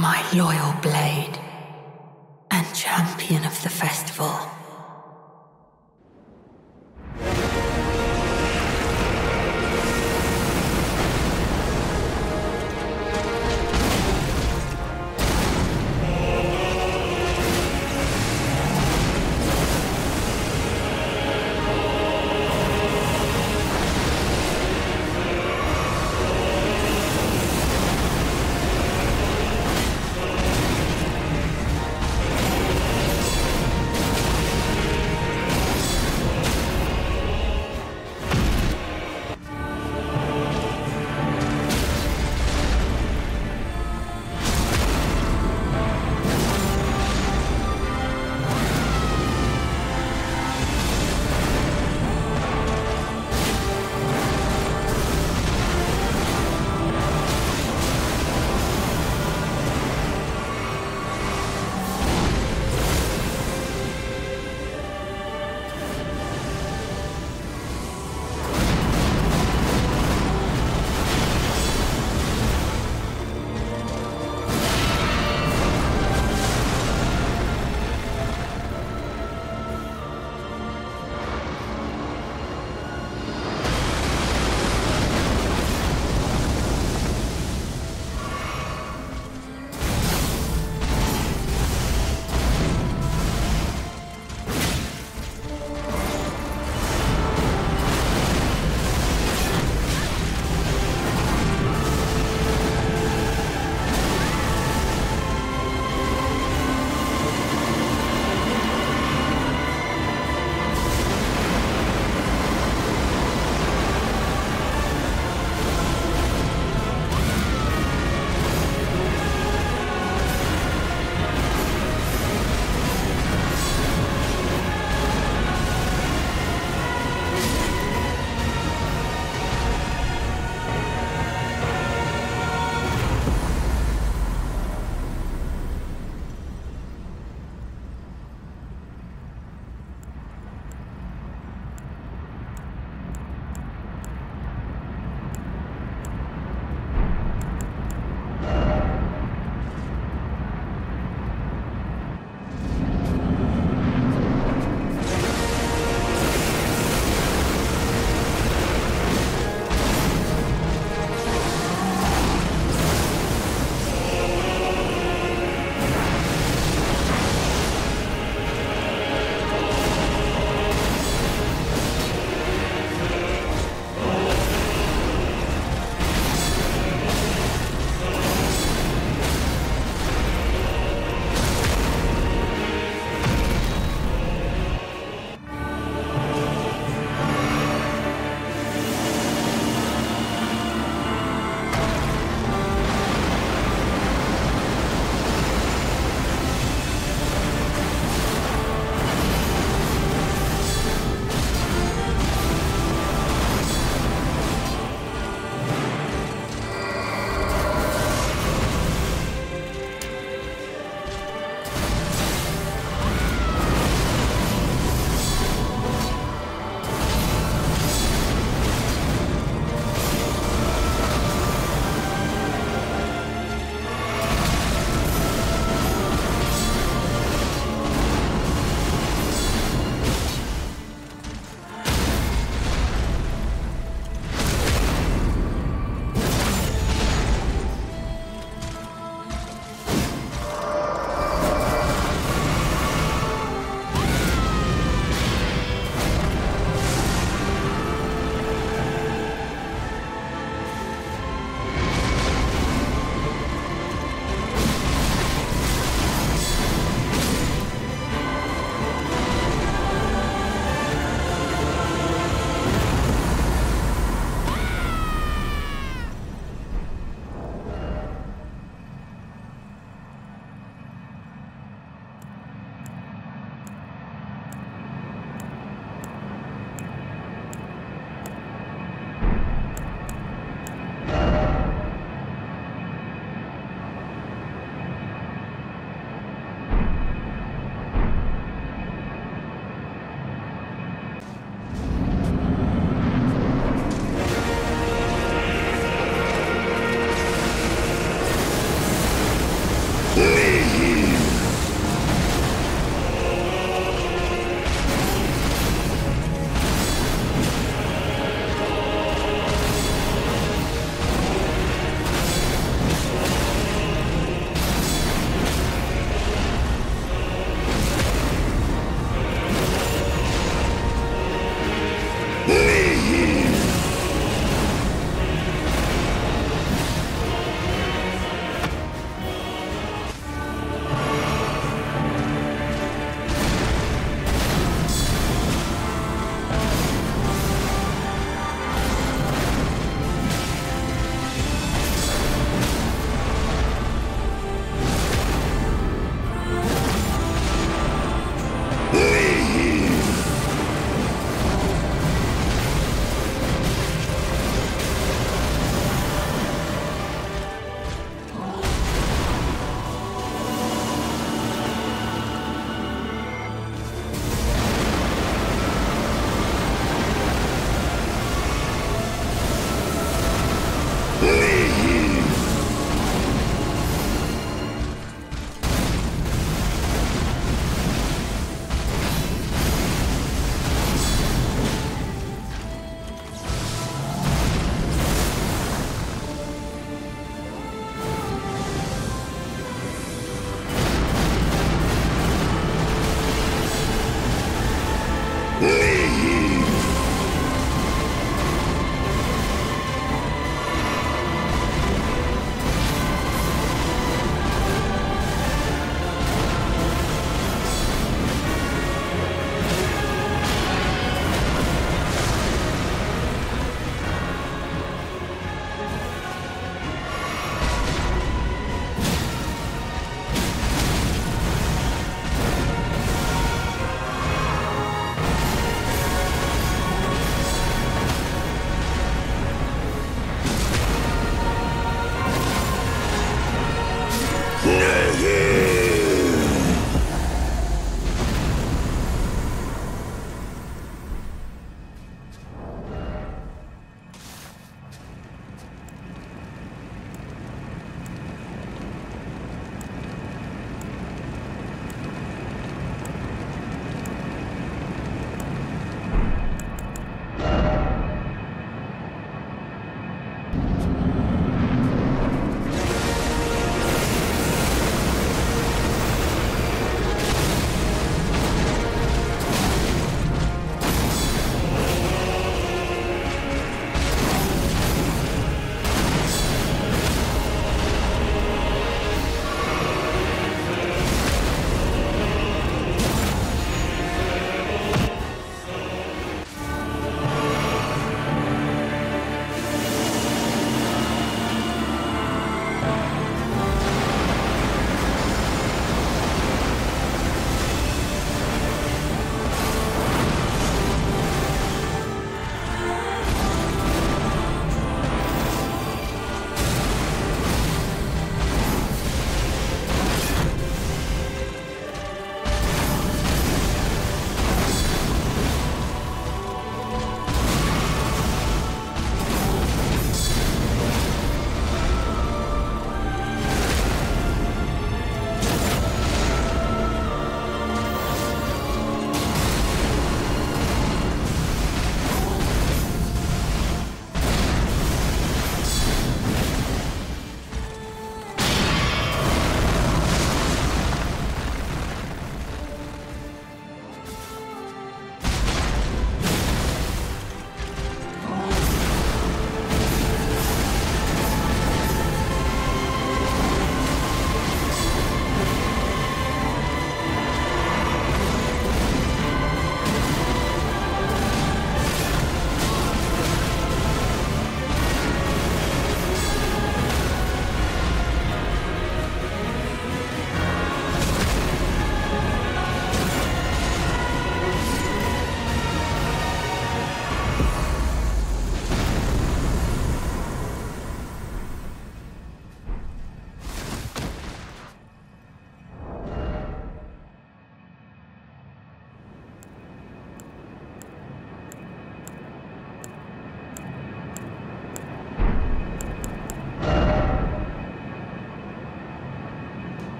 my loyal blade, and champion of the festival.